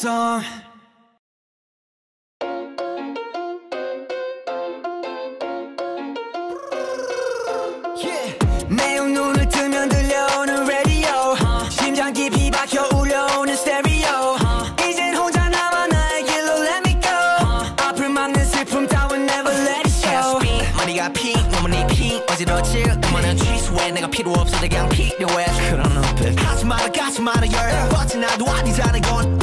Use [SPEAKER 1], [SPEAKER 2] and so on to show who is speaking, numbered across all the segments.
[SPEAKER 1] song. Yeah. 매일 눈을 뜨면 들려오는 radio. Uh. 심장 깊이 박혀 울려오는 stereo. Uh. 이젠 혼자 남아 나의 길로 let me go. Uh. 아픔 막는 슬픔 따윈 never let it show.
[SPEAKER 2] 머리가 피, 너무니 피, 어지러질. 그만한 취소해 내가 필요 없어 그냥 필요해.
[SPEAKER 3] 그런 눈빛. 하지 마라, 가지 마라, 열. 버튼 나도
[SPEAKER 2] 아니잖아, 건.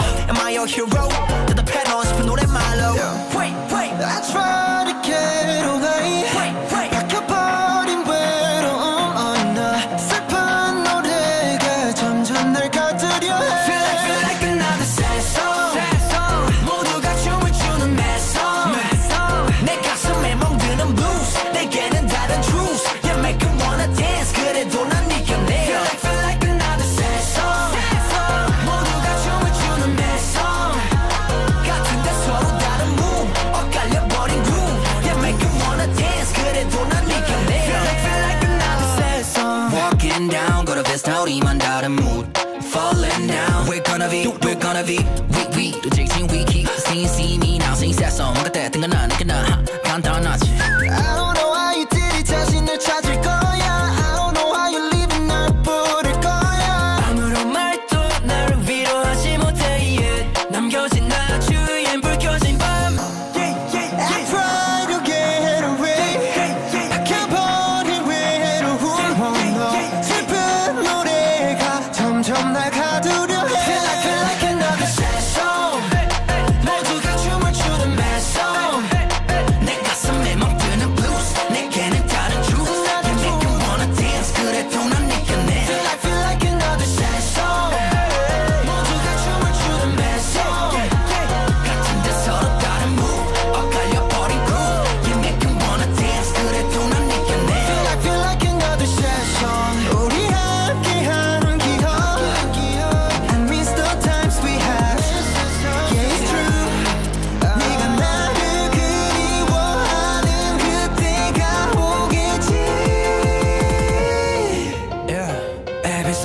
[SPEAKER 4] naughty man out mood. Falling down. We're gonna be, we're gonna be We, we, the 16 we keep Seen, see me now, sing that on.
[SPEAKER 3] 넌날 가두려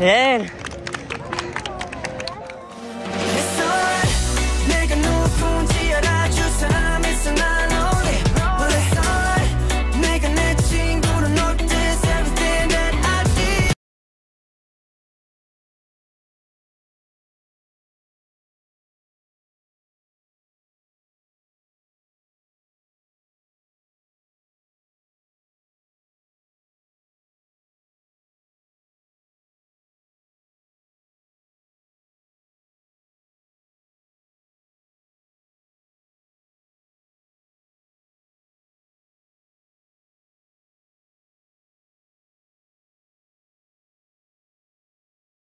[SPEAKER 1] Yeah.